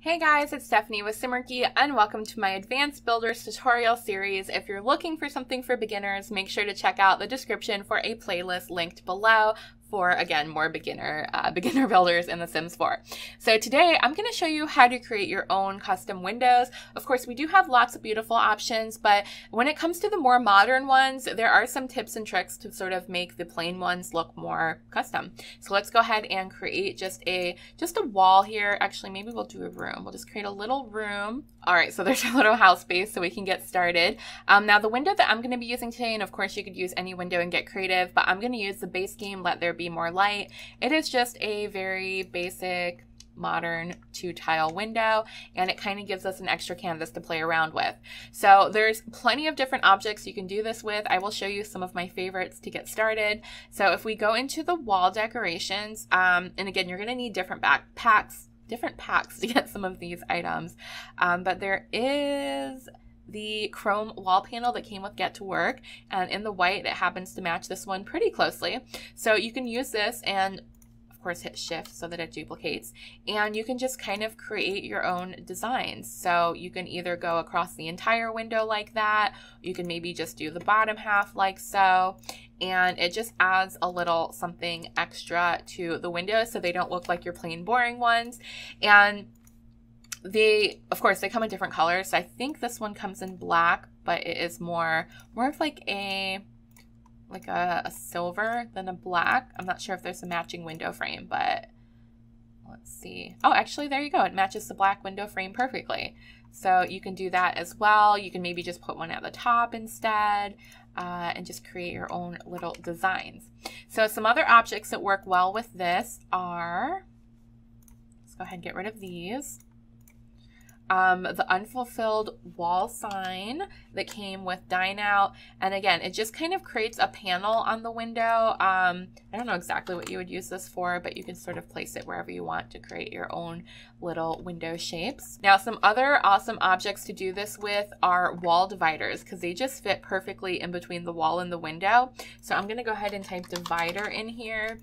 Hey guys, it's Stephanie with Simarchy and welcome to my Advanced Builders tutorial series. If you're looking for something for beginners, make sure to check out the description for a playlist linked below for again more beginner uh, beginner builders in the sims 4 so today i'm going to show you how to create your own custom windows. Of course we do have lots of beautiful options but when it comes to the more modern ones there are some tips and tricks to sort of make the plain ones look more custom. So let's go ahead and create just a just a wall here. Actually maybe we'll do a room. We'll just create a little room. All right so there's a little house space so we can get started. Um, now the window that i'm going to be using today and of course you could use any window and get creative but i'm going to use the base game let there be more light. It is just a very basic modern two tile window and it kind of gives us an extra canvas to play around with. So there's plenty of different objects you can do this with. I will show you some of my favorites to get started. So if we go into the wall decorations, um, and again, you're going to need different backpacks, different packs to get some of these items. Um, but there is the chrome wall panel that came with Get to Work. And in the white, it happens to match this one pretty closely. So you can use this and of course hit shift so that it duplicates and you can just kind of create your own designs so you can either go across the entire window like that you can maybe just do the bottom half like so and it just adds a little something extra to the window so they don't look like your plain boring ones and they, of course, they come in different colors. So I think this one comes in black, but it is more, more of like a, like a, a silver than a black. I'm not sure if there's a matching window frame, but let's see. Oh, actually, there you go. It matches the black window frame perfectly. So you can do that as well. You can maybe just put one at the top instead uh, and just create your own little designs. So some other objects that work well with this are, let's go ahead and get rid of these um, the unfulfilled wall sign that came with Dine Out. And again, it just kind of creates a panel on the window. Um, I don't know exactly what you would use this for, but you can sort of place it wherever you want to create your own little window shapes. Now, some other awesome objects to do this with are wall dividers because they just fit perfectly in between the wall and the window. So I'm going to go ahead and type divider in here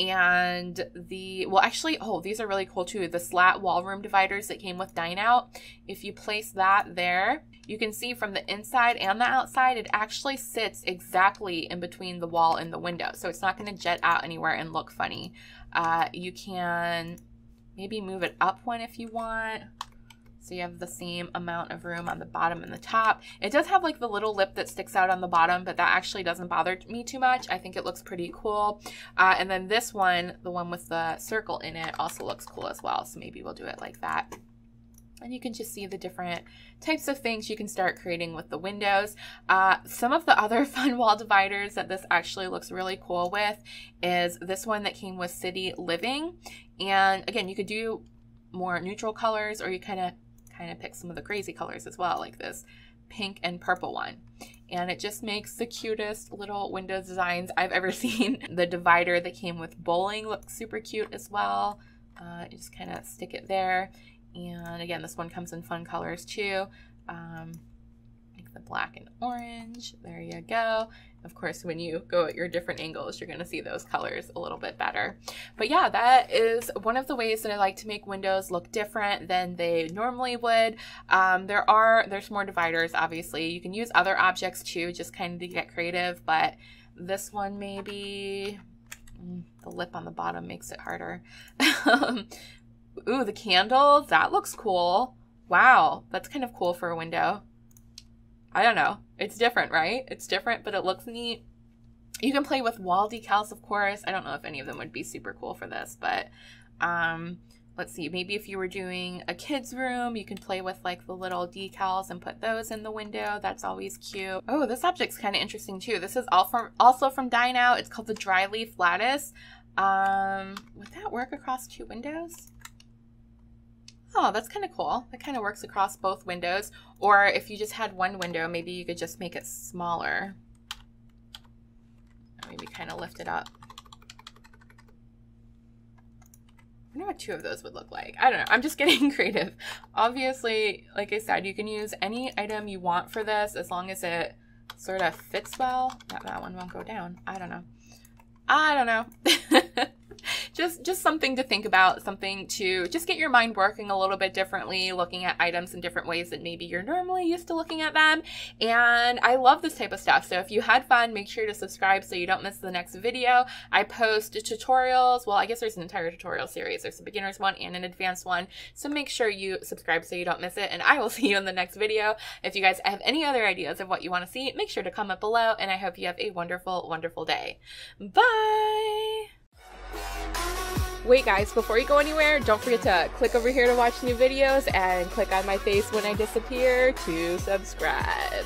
and the well actually oh these are really cool too. The slat wall room dividers that came with dine out if you place that there you can see from the inside and the outside it actually sits exactly in between the wall and the window. So it's not going to jet out anywhere and look funny. Uh, you can maybe move it up one if you want so you have the same amount of room on the bottom and the top. It does have like the little lip that sticks out on the bottom, but that actually doesn't bother me too much. I think it looks pretty cool. Uh, and then this one, the one with the circle in it, also looks cool as well. So maybe we'll do it like that. And you can just see the different types of things you can start creating with the windows. Uh, some of the other fun wall dividers that this actually looks really cool with is this one that came with City Living. And again, you could do more neutral colors or you kind of kind of pick some of the crazy colors as well, like this pink and purple one. And it just makes the cutest little window designs I've ever seen. the divider that came with bowling looks super cute as well. Uh, you just kind of stick it there. And again, this one comes in fun colors too. Um, like the black and orange. There you go. Of course, when you go at your different angles, you're going to see those colors a little bit better. But yeah, that is one of the ways that I like to make windows look different than they normally would. Um, there are, there's more dividers, obviously. You can use other objects too, just kind of to get creative, but this one maybe, mm, the lip on the bottom makes it harder. Ooh, the candles, that looks cool. Wow, that's kind of cool for a window. I don't know. It's different, right? It's different, but it looks neat. You can play with wall decals, of course. I don't know if any of them would be super cool for this, but um, let's see. Maybe if you were doing a kid's room, you can play with like the little decals and put those in the window. That's always cute. Oh, this object's kind of interesting too. This is all from also from Dine Out. It's called the Dry Leaf Lattice. Um, would that work across two windows? Oh, that's kind of cool. That kind of works across both windows. Or if you just had one window, maybe you could just make it smaller. Maybe kind of lift it up. I wonder what two of those would look like. I don't know. I'm just getting creative. Obviously, like I said, you can use any item you want for this as long as it sort of fits well. That, that one won't go down. I don't know. I don't know. just just something to think about, something to just get your mind working a little bit differently, looking at items in different ways that maybe you're normally used to looking at them. And I love this type of stuff. So if you had fun, make sure to subscribe so you don't miss the next video. I post tutorials. Well, I guess there's an entire tutorial series. There's a beginner's one and an advanced one. So make sure you subscribe so you don't miss it. And I will see you in the next video. If you guys have any other ideas of what you want to see, make sure to comment below. And I hope you have a wonderful, wonderful day. Bye! Wait guys, before you go anywhere, don't forget to click over here to watch new videos and click on my face when I disappear to subscribe.